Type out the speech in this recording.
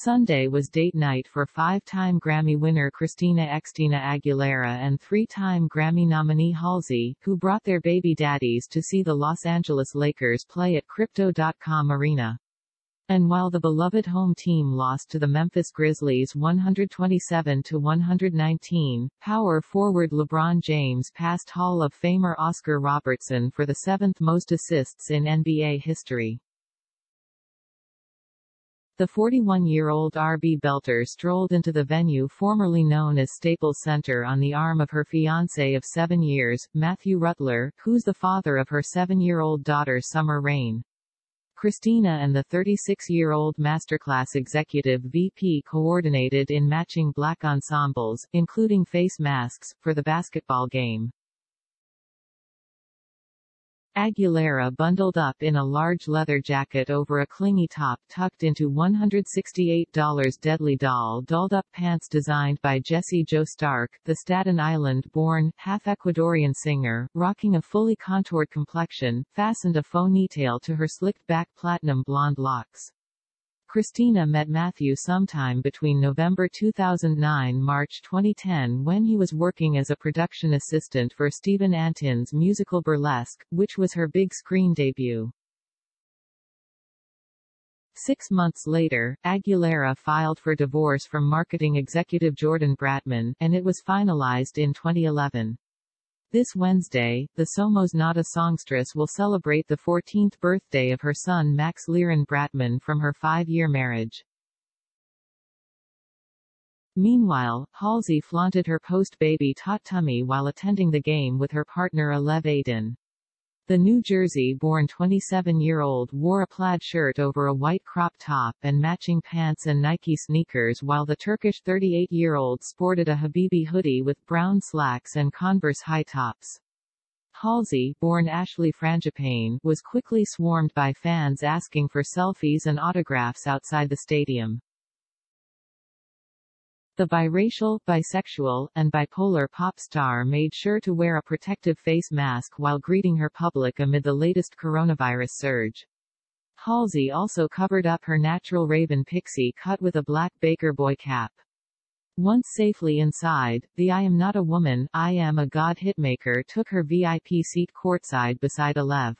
Sunday was date night for five-time Grammy winner Christina Xtina Aguilera and three-time Grammy nominee Halsey, who brought their baby daddies to see the Los Angeles Lakers play at Crypto.com Arena. And while the beloved home team lost to the Memphis Grizzlies 127 to 119, power forward LeBron James passed Hall of Famer Oscar Robertson for the seventh most assists in NBA history. The 41-year-old RB Belter strolled into the venue formerly known as Staples Center on the arm of her fiancé of seven years, Matthew Rutler, who's the father of her seven-year-old daughter Summer Rain. Christina and the 36-year-old Masterclass executive VP coordinated in matching black ensembles, including face masks, for the basketball game. Aguilera bundled up in a large leather jacket over a clingy top tucked into $168 Deadly Doll dolled up pants designed by Jesse Jo Stark, the Staten Island-born, half-Ecuadorian singer, rocking a fully contoured complexion, fastened a faux ponytail to her slicked back platinum blonde locks. Christina met Matthew sometime between November 2009 March 2010 when he was working as a production assistant for Steven Antin's musical Burlesque, which was her big screen debut. Six months later, Aguilera filed for divorce from marketing executive Jordan Bratman, and it was finalized in 2011. This Wednesday, the Somos Nada songstress will celebrate the 14th birthday of her son Max Liron Bratman from her five-year marriage. Meanwhile, Halsey flaunted her post-baby taut tummy while attending the game with her partner Alev Aydin. The New Jersey-born 27-year-old wore a plaid shirt over a white crop top and matching pants and Nike sneakers while the Turkish 38-year-old sported a Habibi hoodie with brown slacks and Converse high tops. Halsey, born Ashley Frangipane, was quickly swarmed by fans asking for selfies and autographs outside the stadium. The biracial, bisexual, and bipolar pop star made sure to wear a protective face mask while greeting her public amid the latest coronavirus surge. Halsey also covered up her natural raven pixie cut with a black Baker Boy cap. Once safely inside, the I Am Not a Woman, I Am a God hitmaker took her VIP seat courtside beside Alev.